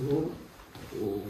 o, o